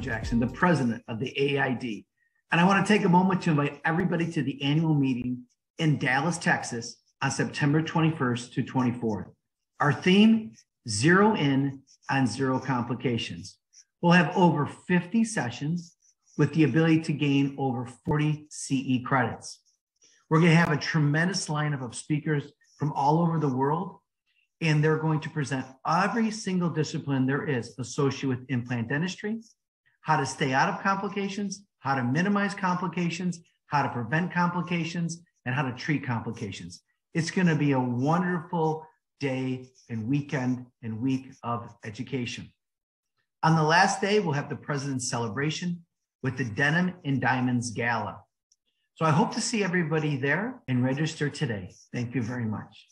Jackson, the president of the AAID. And I want to take a moment to invite everybody to the annual meeting in Dallas, Texas on September 21st to 24th. Our theme, Zero In on Zero Complications. We'll have over 50 sessions with the ability to gain over 40 CE credits. We're going to have a tremendous lineup of speakers from all over the world, and they're going to present every single discipline there is associated with implant dentistry, how to stay out of complications, how to minimize complications, how to prevent complications, and how to treat complications. It's going to be a wonderful day and weekend and week of education. On the last day, we'll have the president's celebration with the Denim and Diamonds Gala. So I hope to see everybody there and register today. Thank you very much.